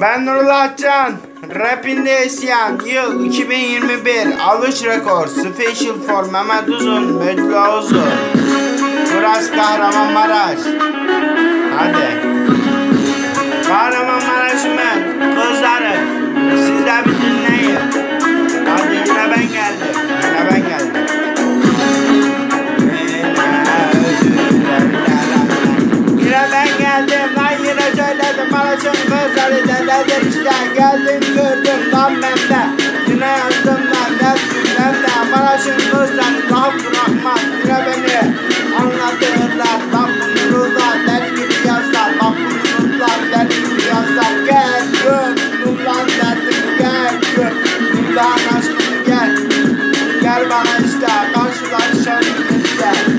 Ben Nurullah Can. Rapinde isyan. Yıl 2021. Alış rekor. Special for Mehmet Uzun. Bedli Oğuz'u. Burası Kahramanmaraş. Hadi. Deledir işte Geldim gördüm lan ben de. Yine yazdım lan ben de. Maraş'ın kızları laf bırakmaz. Yine beni anlatırlar Bak bu nurullah deli gibi yazlar Bak bu nurullah deli gibi yazlar Gel gör nurullah derdim gel gör. Nurullah'ın aşkını gel. Gel bana işte karşılaşalım işte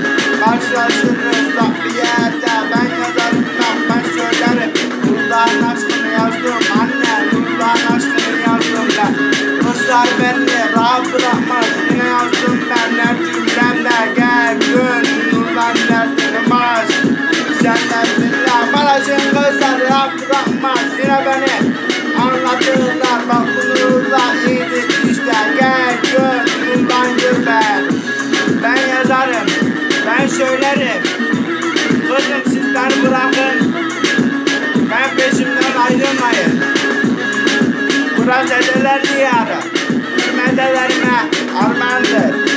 bırakmaz. Yine yazdım ben her cümlemde Gel gör Nurullah'ın derdini baş. Sen derdinle Barajın kızlar rahat bırakmaz. Yine beni anlatırlar. Bak bu Nurullah iyidir işte. Gel gör Nurullah'ın gör ben yazarım. Ben söylerim. Kızım siz beni bırakın. Ben peşimden ayrılmayın. Burası edeler diyarı Tüm edelerime armağandır.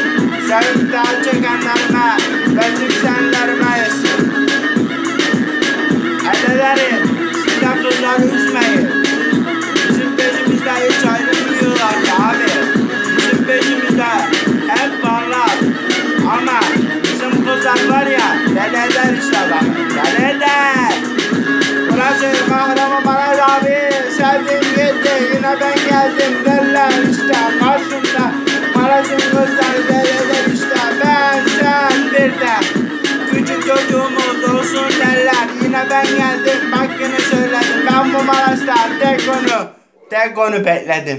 Sevip daha çekenlerime Bezim senlerime yesin Edelerim Sizden kızları üzmeyin. Bizim peşimizde hiç ayrılmıyorlar abi. Bizim peşimizde hep varlar. Ama bizim kızlar var ya Deli işte bak Deli Burası Kahramanmaraş abi Sevdim gitti yine ben geldim derler işte Karşımda Maraş'ın kızları deli eder işte Ben sen bir de Küçük çocuğumuz olsun derler. Yine ben geldim bak yine söyledim. Ben bu Maraş'ta tek onu Tek onu bekledim